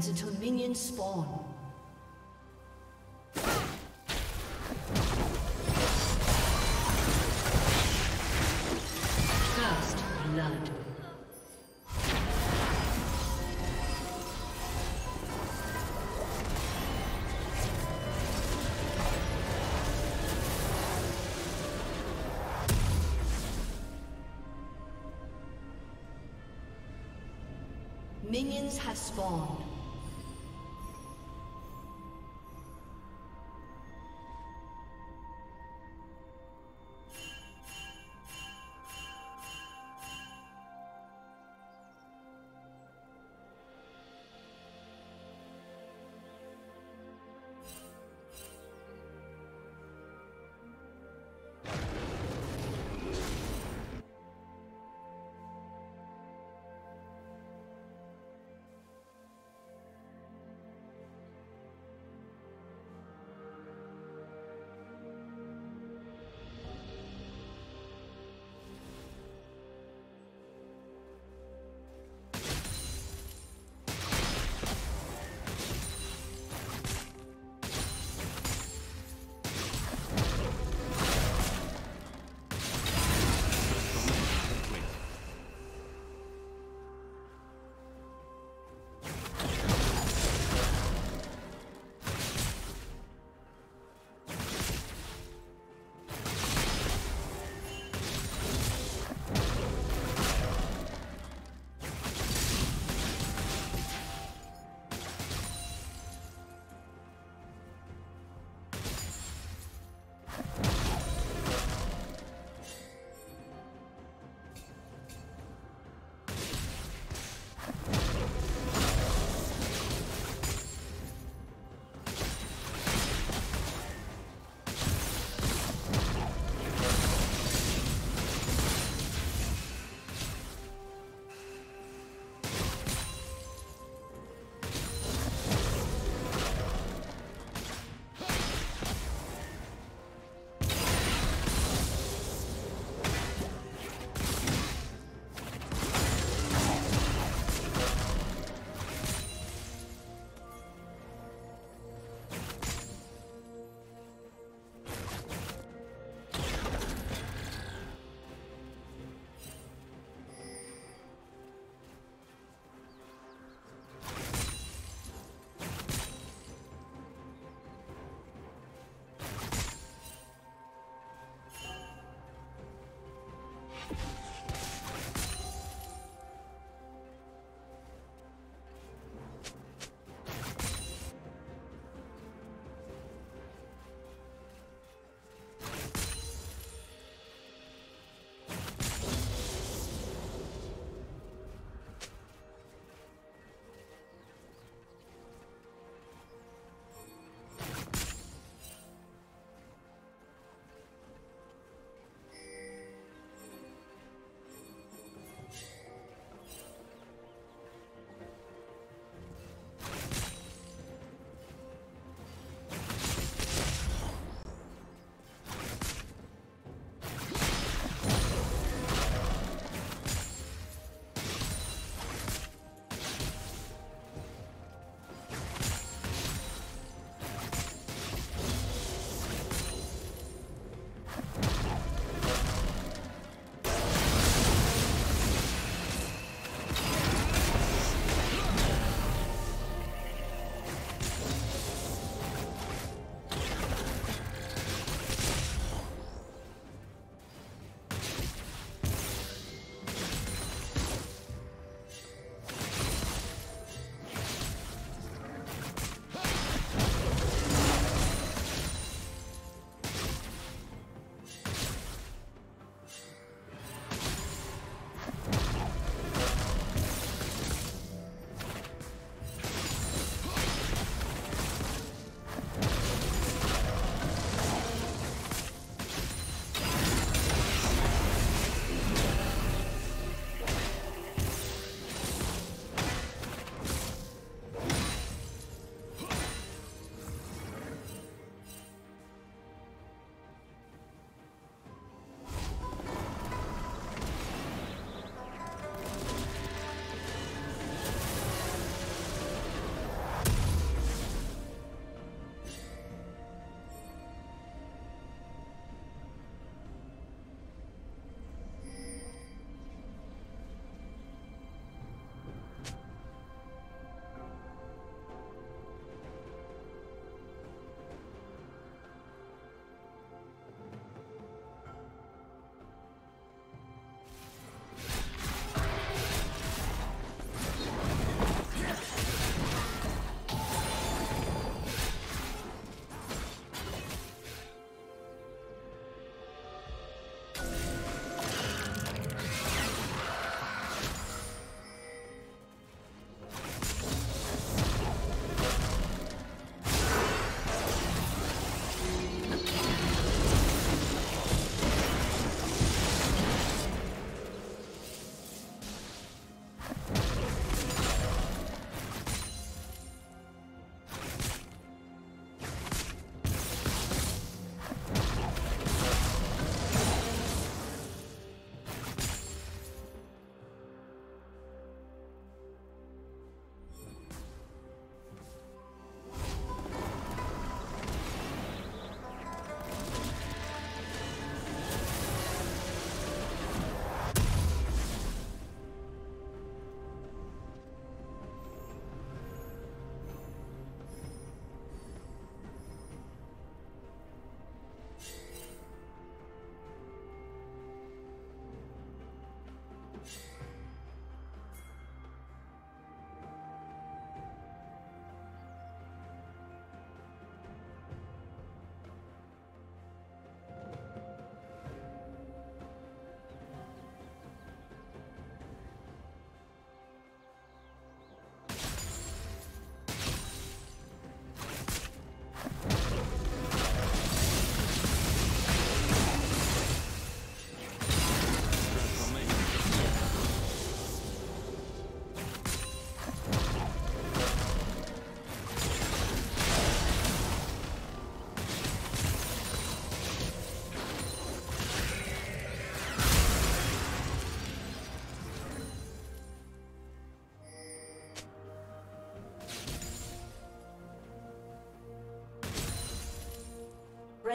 seconds until minions spawn. First blood. Minions have spawned.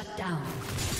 Shut down.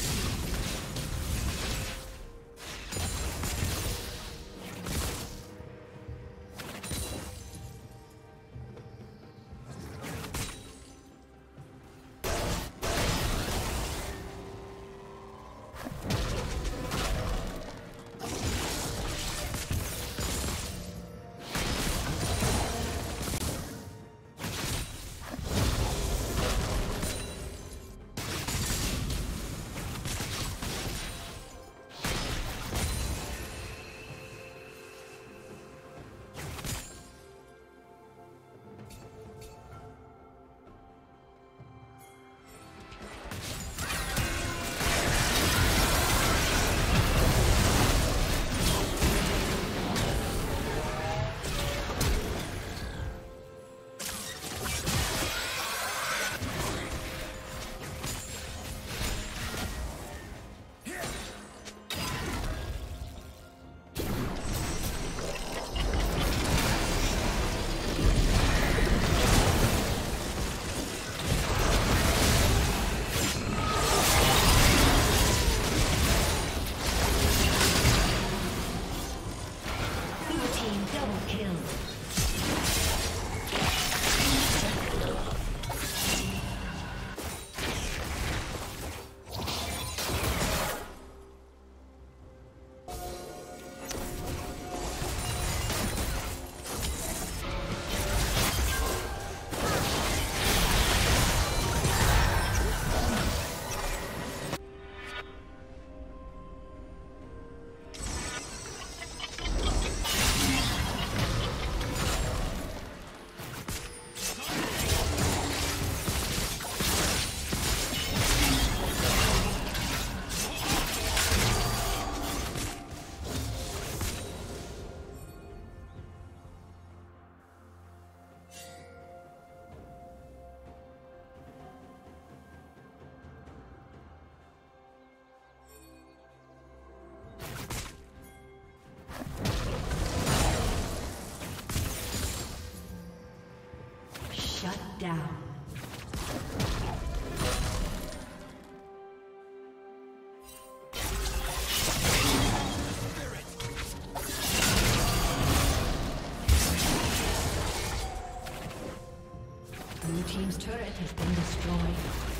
Has been destroyed.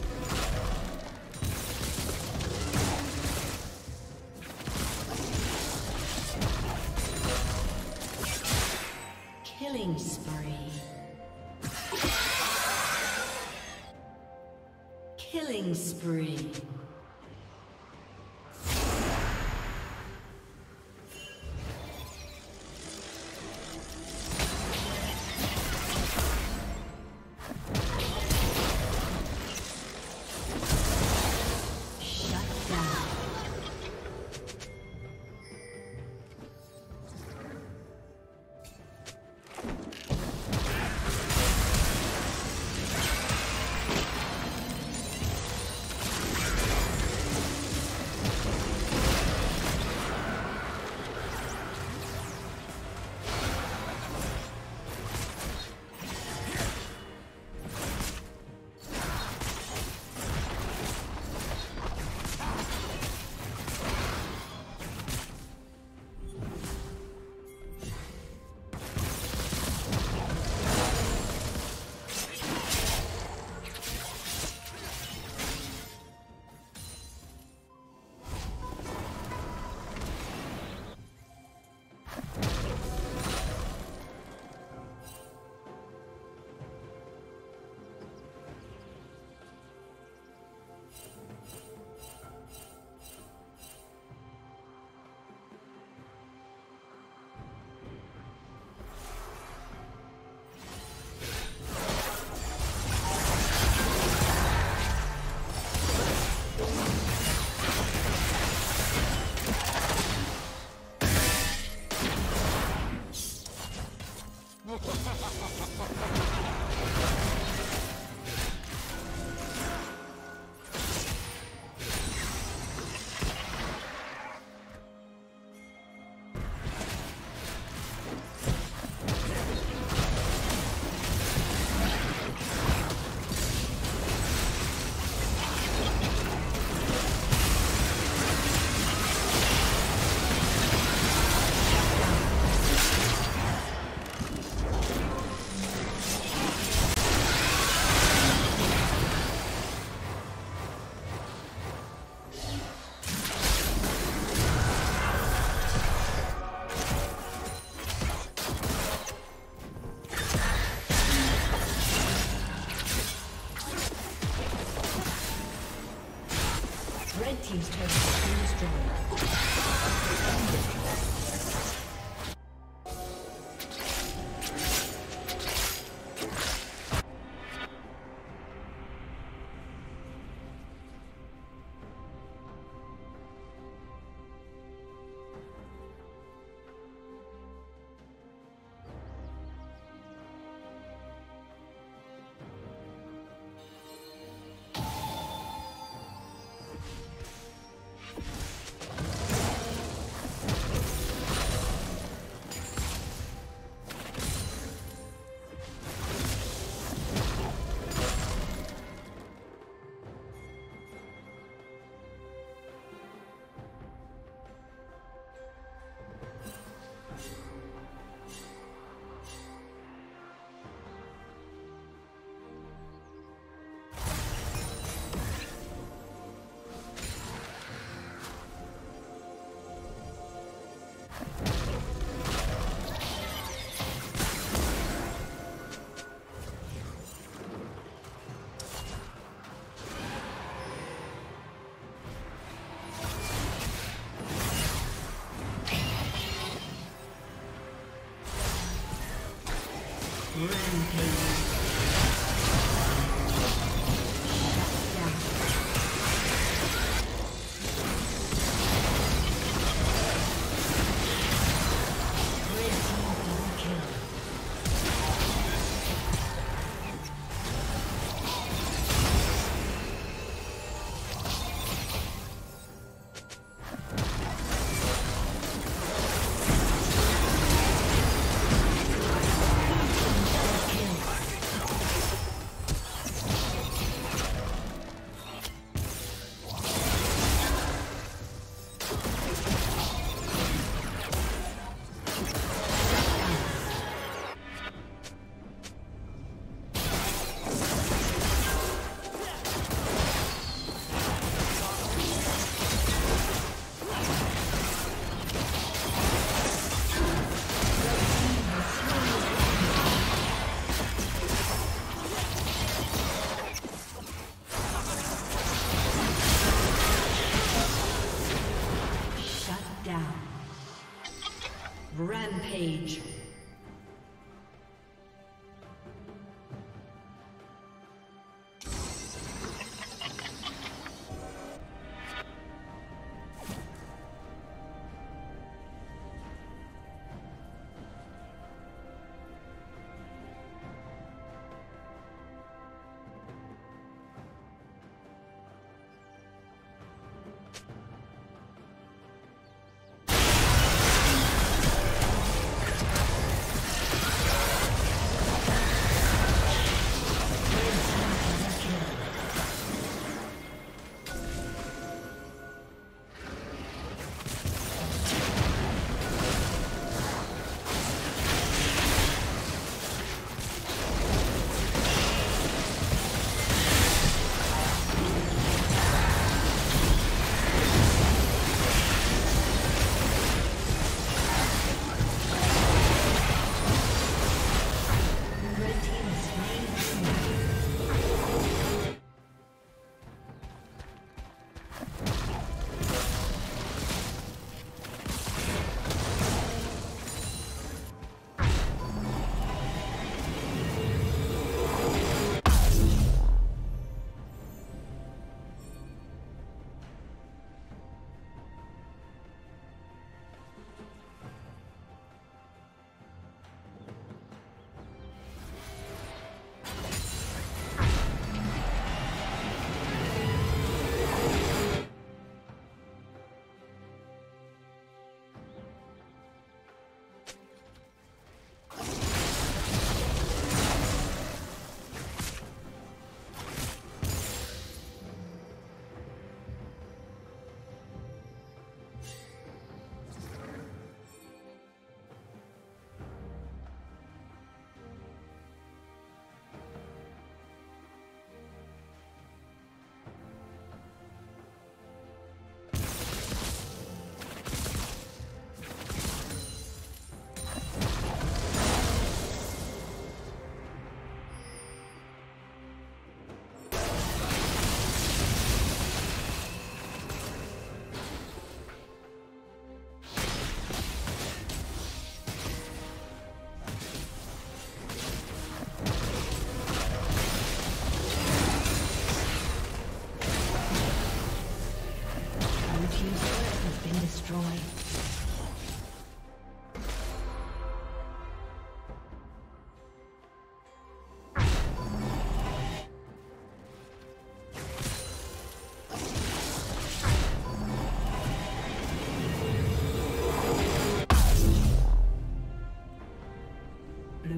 Rampage.